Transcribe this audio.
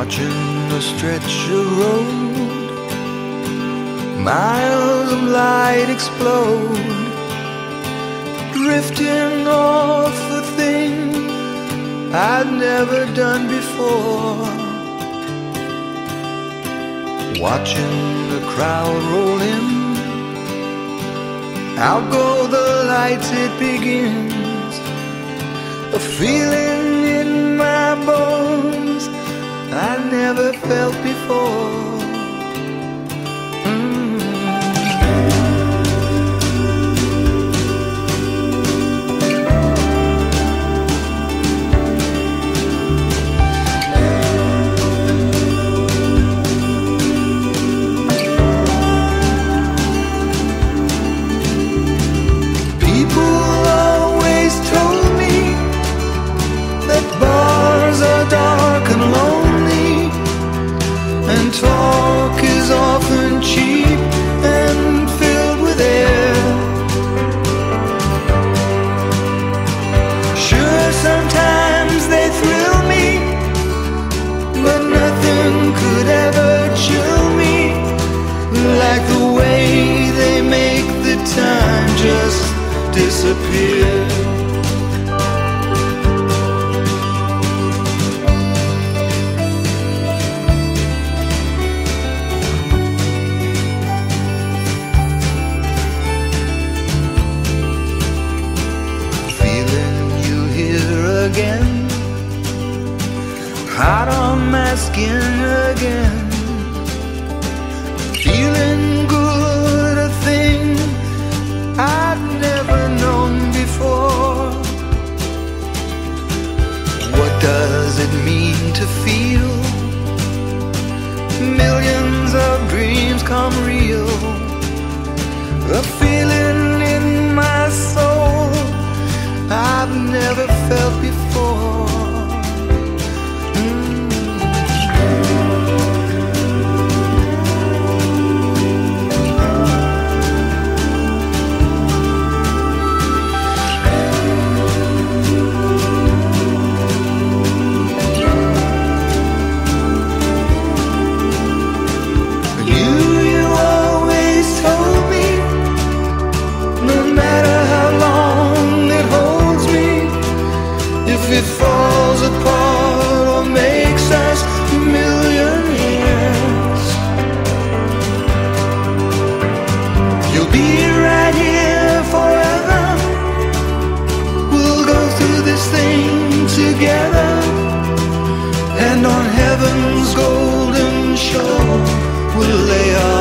Watching the stretch of road, miles of light explode, drifting off a thing I'd never done before. Watching the crowd roll in, out go the lights, it begins. A feeling never felt before. Time just disappear. Feeling you here again, hot on my skin again. Does it mean to feel? Shore, we'll lay our